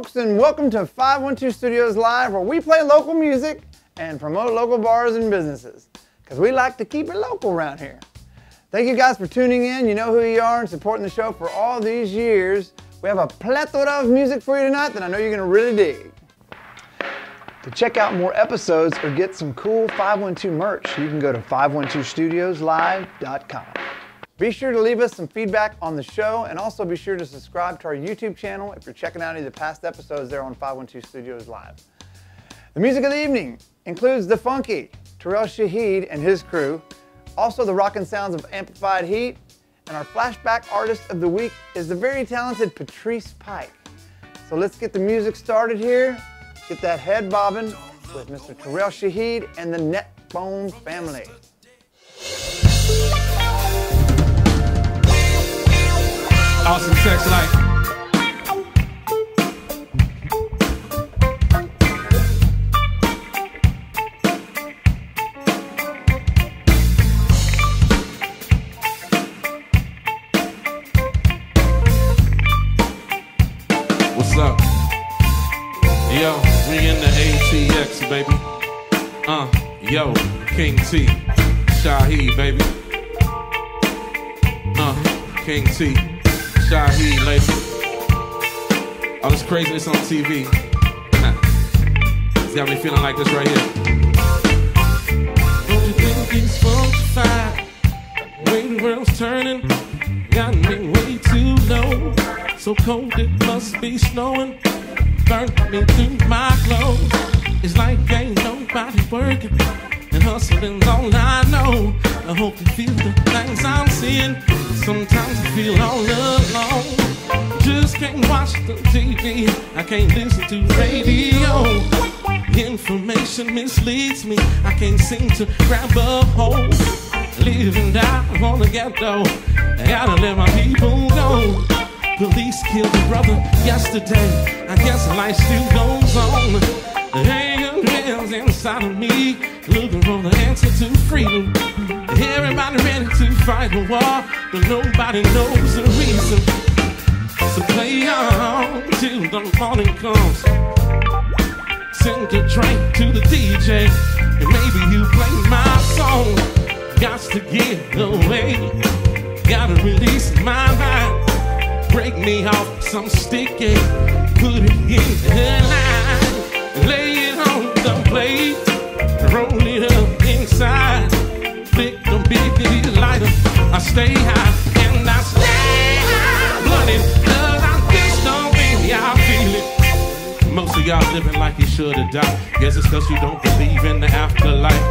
folks, and welcome to 512 Studios Live, where we play local music and promote local bars and businesses, because we like to keep it local around here. Thank you guys for tuning in. You know who you are and supporting the show for all these years. We have a plethora of music for you tonight that I know you're going to really dig. To check out more episodes or get some cool 512 merch, you can go to 512studioslive.com. Be sure to leave us some feedback on the show and also be sure to subscribe to our YouTube channel if you're checking out any of the past episodes there on 512 Studios Live. The music of the evening includes The Funky, Ter'ell Shahid and his crew, also the rockin' sounds of Amplified Heat, and our flashback artist of the week is the very talented Patrice Pike. So let's get the music started here. Get that head bobbing with Mr. Ter'ell Shahid and the Netbone family. Awesome sex life. What's up? Yo, we in the ATX, baby. Uh, yo, King T, Shahid, baby. Uh, King T, Shahid, lady. All oh, this craziness on TV. it's got me feeling like this right here. Don't you think it's funkified? Way the world's turning, got me way too low. So cold it must be snowing. Burnt me through my clothes. It's like ain't nobody working. And hustling's all I know. I hope you feel the things I'm seeing. Sometimes I feel all alone. Just can't watch the TV. I can't listen to radio. Information misleads me. I can't seem to grab a hold. Living down on the ghetto. I gotta let my people go. Police killed a brother yesterday. I guess life still goes on. Anger is inside of me, looking for the answer to freedom. Everybody ready to fight a war, but nobody knows the reason. So play on till the morning comes. Send a drink to the DJ, and maybe you play my song. Got to get away, gotta release my mind. Break me off some sticky, put it in the line, lay it on the plate, stay high and I stay high, blooded, cause I just don't think y'all feel it. Most of y'all living like you should have died. Guess it's cause you don't believe in the afterlife.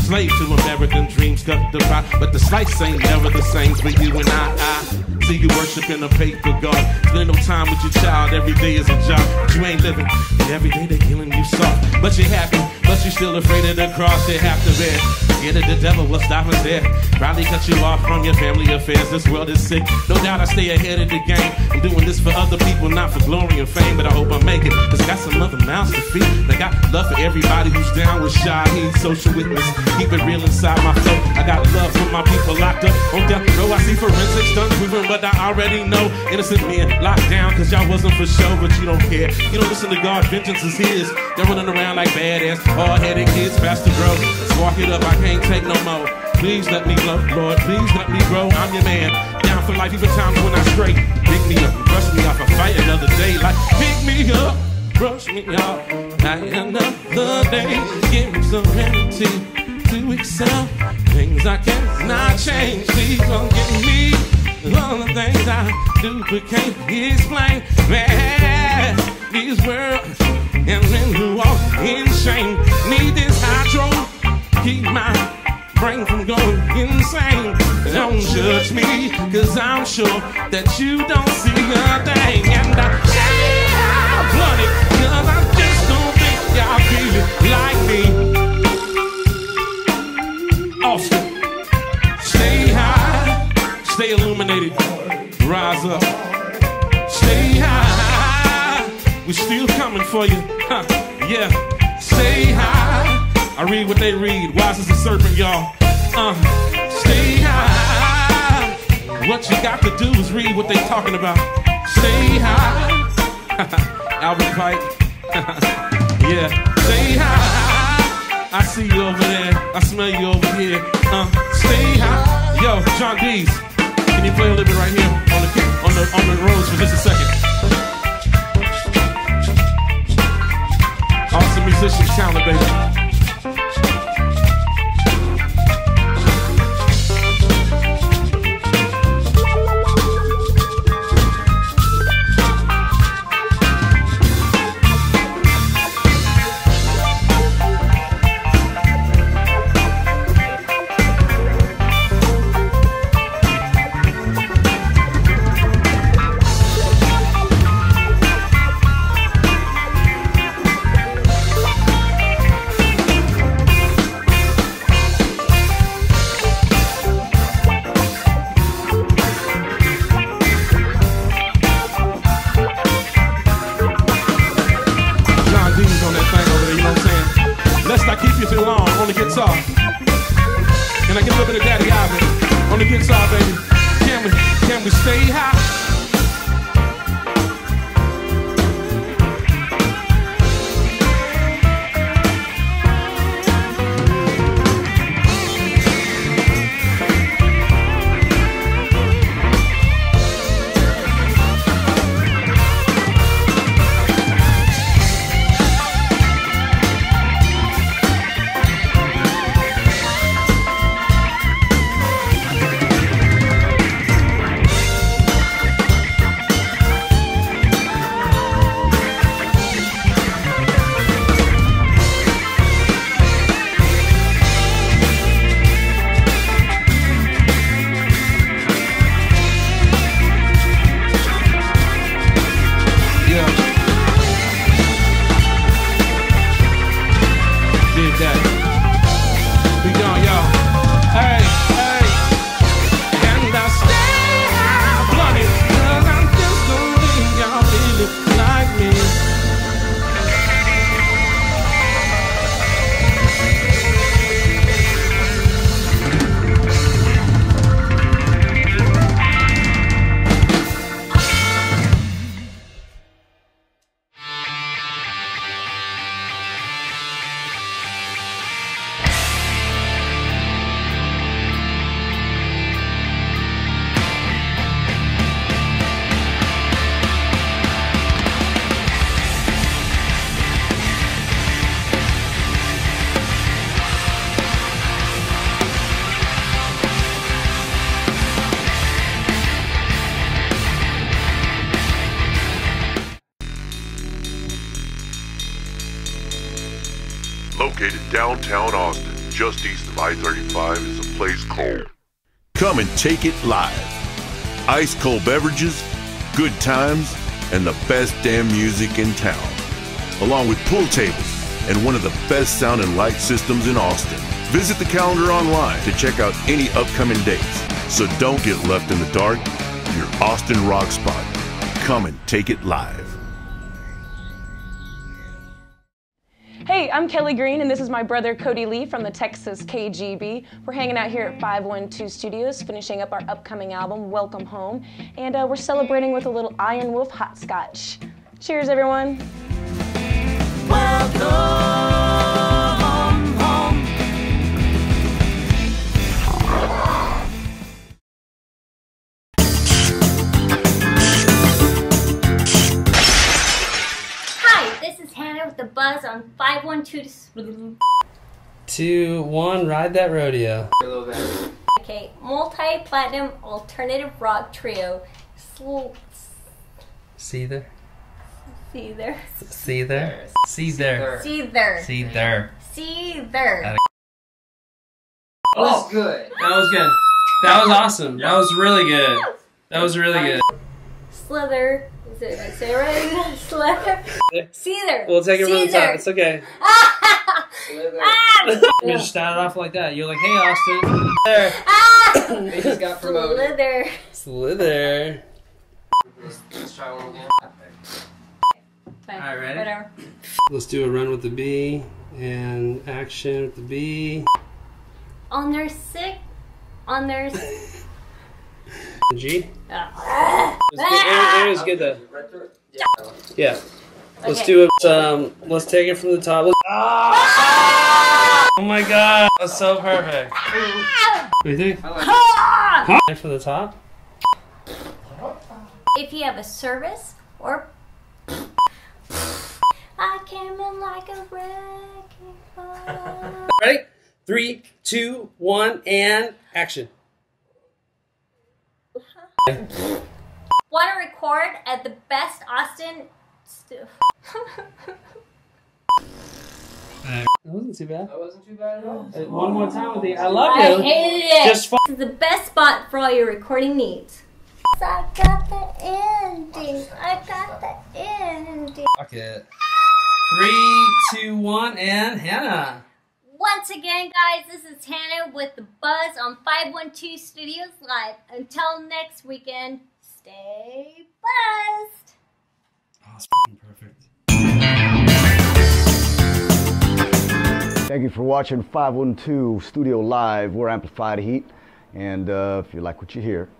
Slave to American dreams, cut the rock. But the slice ain't never the same for you and I. I see you worshiping a paper God. Spend no time with your child, every day is a job. But you ain't living, and every day they killing you soft. But you're happy, but you're still afraid of the cross they have to bear. Scared of the devil, stop us there. Probably cut you off from your family affairs. This world is sick. No doubt I stay ahead of the game. I'm doing this for other people, not for glory and fame. But I hope I make it. Cause I got some other mouths to feed. I got love for everybody who's down with Shahid, social witness. Keep it real inside my flow. I got love for my people locked up on death row. I see forensics done proving, but I already know innocent men locked down cause y'all wasn't for show, but you don't care. You don't listen to God, vengeance is his. They're running around like badass, hard headed kids, fast to grow. Let's walk it up, I can't take no more. Please let me love, Lord. Please let me grow. I'm your man. Down for life, even times when I stray. Pick me up, brush me off, I fight another day. Like, pick me up, brush me off. Night another day. Give me serenity to accept things I cannot change. Please don't give me all the things I do but can't explain. Man, these words and then you walk in shame. Need this hydro, keep my brain from going insane. Don't judge me, cause I'm sure that you don't see a thing. And I say I'm blooded, cause I just don't think y'all feel it like me. Austin, stay high, stay illuminated, rise up. Stay high, we're still coming for you. Huh, yeah, stay high. I read what they read, wise as a serpent, y'all. Uh, stay high. What you got to do is read what they talking about. Stay high. Albert Pike. yeah. Stay high. I see you over there. I smell you over here. Uh, stay high. Yo, John Dees. Can you play a little bit right here on the on the on the roads for just a second? Awesome musician talent, baby. Take It Live. Ice cold beverages, good times, and the best damn music in town. Along with pool tables and one of the best sound and light systems in Austin. Visit the calendar online to check out any upcoming dates. So don't get left in the dark. Your Austin rock spot. Come and take it live. I'm Kelly Green, and this is my brother Cody Lee from the Texas KGB. We're hanging out here at 512 Studios, finishing up our upcoming album, Welcome Home, and uh, we're celebrating with a little Iron Wolf hot scotch. Cheers, everyone. Hi, with the Buzz on 512. Two, one, ride that rodeo. Okay, multi platinum alternative rock trio. Sl- See there? see there. See there? See there? See there. See there? See there. That was oh. good. That was good. That was awesome. That was really good. That was really good. Slither. Is it, did I say it right? Slither. See there. We'll take it from the See top. It's okay. Ah! We just started off like that. You're like, hey, Austin. There. Ah! They just got promoted. Slither. Slither. Let's try one again. Fine, Alright, ready? Whatever. Let's do a run with the bee and action with the bee. On their sick. On their. G. Ah. It was good, it, it was good though. Yeah. Let's Okay. do it. Um, let's take it from the top. Ah! Oh my god, that's so perfect. What do you think? Ah! From the top. If you have a service or I came in like a wrecking ball. Ready? Three, two, one, and action. Want to record at the best Austin? Stu- That wasn't too bad. That wasn't too bad at all. Uh, One more time with the I love I you. hated it. Just fu- This is the best spot for all your recording needs. I got the ending. I got the ending. Fuck it. Three, two, one, and Hannah. Once again, guys, this is Hannah with the Buzz on 512 Studios Live. Until next weekend, stay buzzed. Oh, it's perfect. Thank you for watching 512 Studio Live. We're Amplified Heat. And uh, if you like what you hear,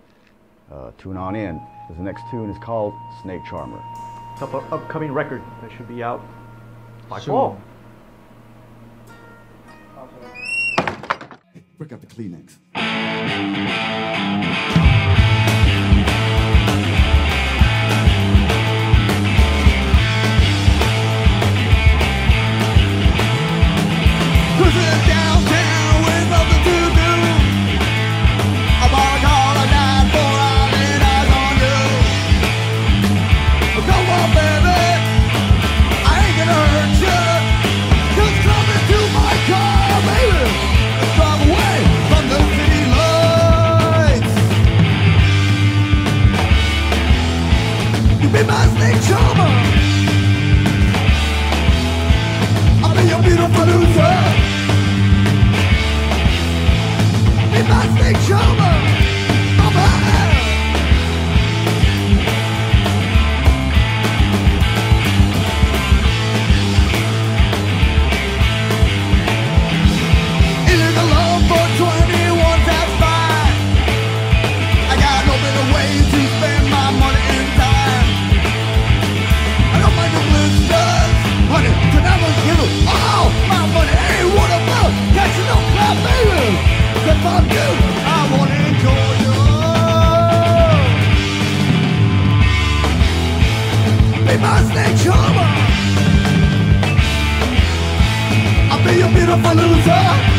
uh, tune on in. The next tune is called Snake Charmer. up, upcoming record that should be out by fall. Break out the Kleenex. Beautiful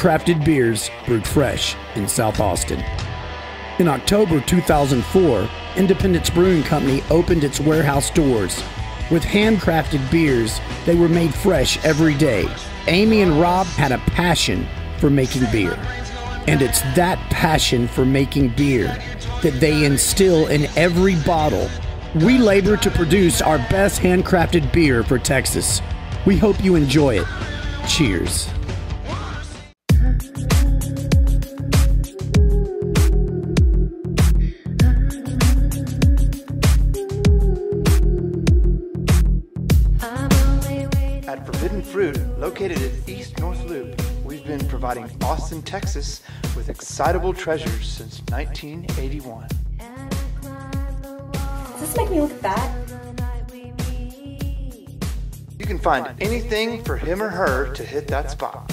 handcrafted beers brewed fresh in South Austin. In October 2004, Independence Brewing Company opened its warehouse doors. With handcrafted beers, they were made fresh every day. Amy and Rob had a passion for making beer. And it's that passion for making beer that they instill in every bottle. We labor to produce our best handcrafted beer for Texas. We hope you enjoy it. Cheers. Austin, Texas with excitable treasures since 1981. Does this make me look fat? You can find anything for him or her to hit that spot.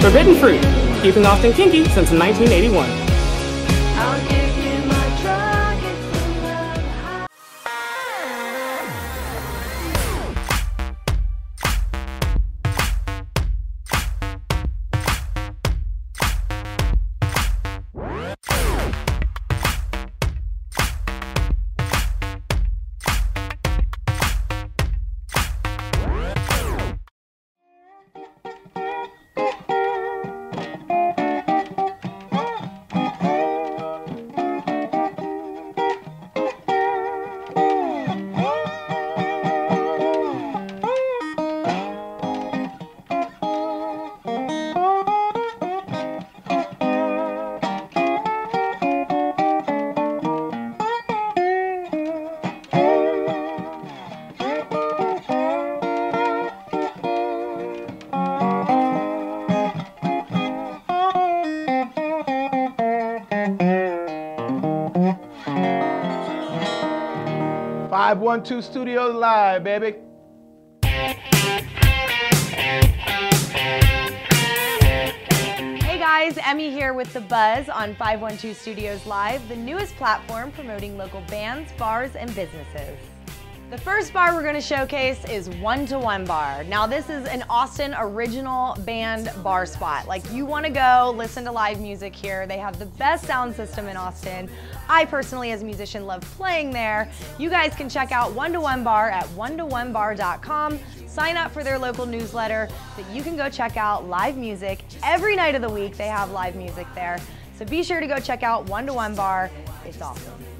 Forbidden Fruit, keeping Austin kinky since 1981. Five One Two Studios live, baby. Hey guys, Emmy here with The Buzz on 512 Studios Live, the newest platform promoting local bands, bars, and businesses. The first bar we're going to showcase is One to One Bar. Now, this is an Austin original band bar spot. Like, you want to go listen to live music here. They have the best sound system in Austin. I personally, as a musician, love playing there. You guys can check out One to One Bar at one to onebar.com. Sign up for their local newsletter that you can go check out live music. Every night of the week, they have live music there. So be sure to go check out One to One Bar. It's awesome.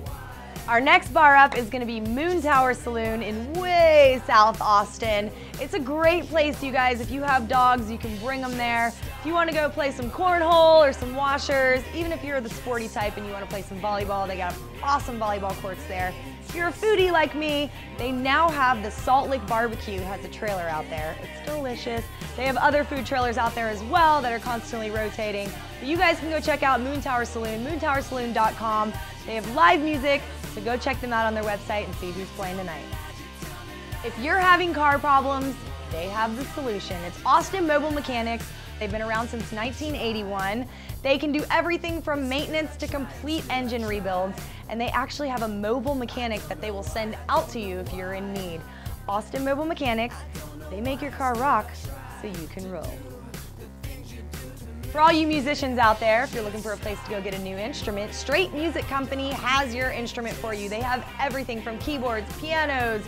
Our next bar up is gonna be Moon Tower Saloon in way South Austin. It's a great place, you guys. If you have dogs, you can bring them there. If you wanna go play some cornhole or some washers, even if you're the sporty type and you wanna play some volleyball, they got awesome volleyball courts there. If you're a foodie like me, they now have the Salt Lick Barbecue has a trailer out there. It's delicious. They have other food trailers out there as well that are constantly rotating. But you guys can go check out Moon Tower Saloon, moontowersaloon.com. They have live music, so go check them out on their website and see who's playing tonight. If you're having car problems, they have the solution. It's Austin Mobile Mechanics. They've been around since 1981. They can do everything from maintenance to complete engine rebuilds, and they actually have a mobile mechanic that they will send out to you if you're in need. Austin Mobile Mechanics, they make your car rock so you can roll. For all you musicians out there, if you're looking for a place to go get a new instrument, Strait Music Company has your instrument for you. They have everything from keyboards, pianos,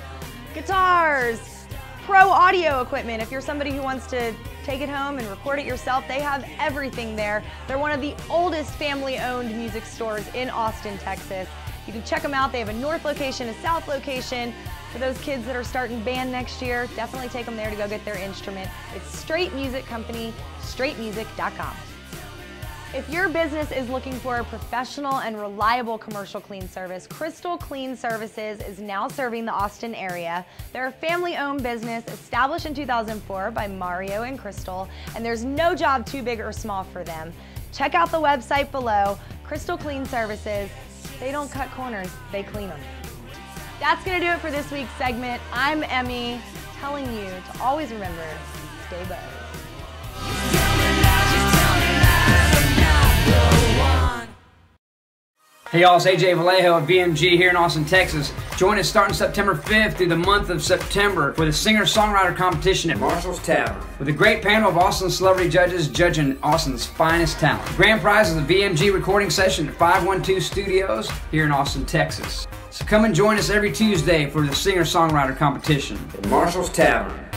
guitars, pro audio equipment. If you're somebody who wants to take it home and record it yourself, they have everything there. They're one of the oldest family-owned music stores in Austin, Texas. You can check them out. They have a north location, a south location. For those kids that are starting band next year, definitely take them there to go get their instrument. It's Strait Music Company, straitmusic.com. If your business is looking for a professional and reliable commercial clean service, Crystal Clean Services is now serving the Austin area. They're a family-owned business established in 2004 by Mario and Crystal, and there's no job too big or small for them. Check out the website below, Crystal Clean Services. They don't cut corners, they clean them. That's gonna do it for this week's segment. I'm Emmy, telling you to always remember, stay buzzed. Hey y'all, it's AJ Vallejo of VMG here in Austin, Texas. Join us starting September 5th through the month of September for the singer-songwriter competition at Marshall's Tavern with a great panel of Austin celebrity judges judging Austin's finest talent. The grand prize is a VMG recording session at 512 Studios here in Austin, Texas. So come and join us every Tuesday for the singer-songwriter competition at Marshall's Tavern.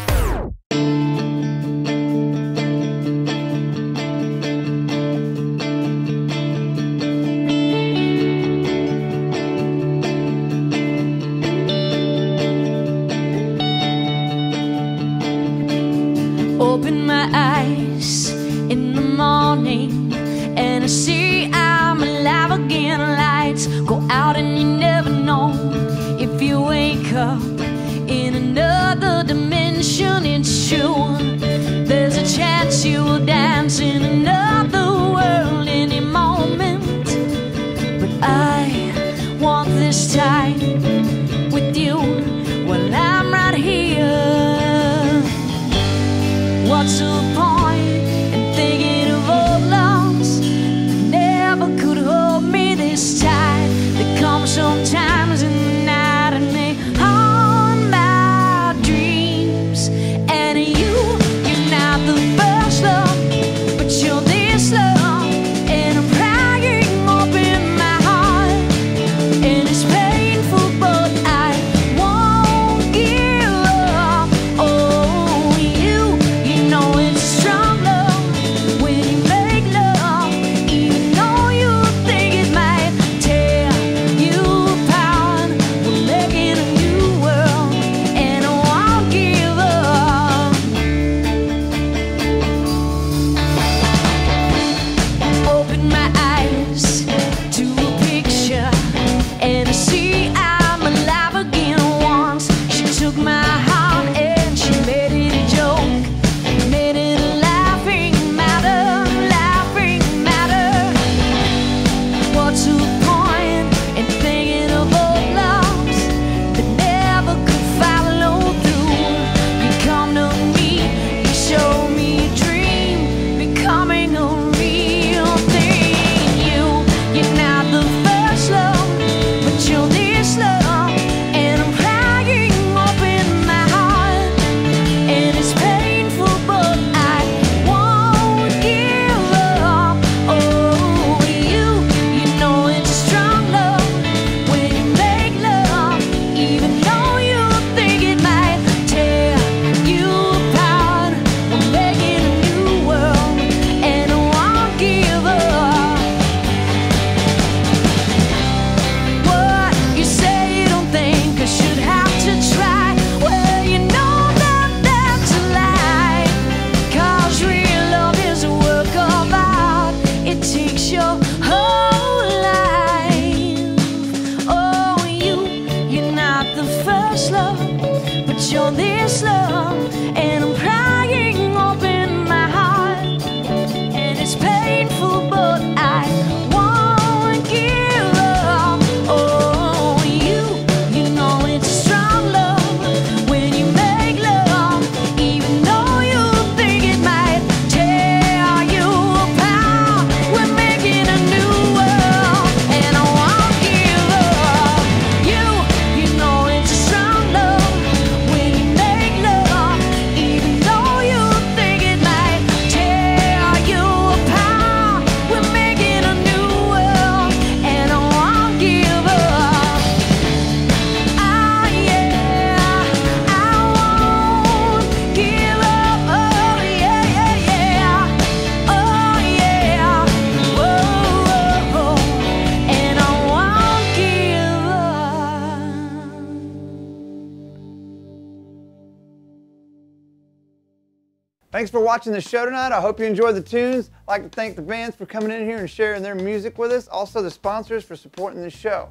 Thanks for watching the show tonight. I hope you enjoyed the tunes. I'd like to thank the bands for coming in here and sharing their music with us. Also the sponsors for supporting the show.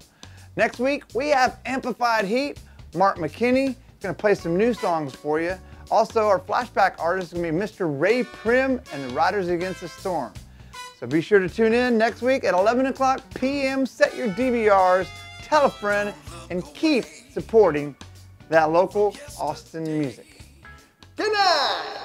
Next week, we have Amplified Heat. Mark McKinney going to play some new songs for you. Also, our flashback artist is going to be Mr. Ray Prim and the Riders Against the Storm. So be sure to tune in next week at 11 o'clock p.m. Set your DVRs, tell a friend, and keep supporting that local Austin music. Good night!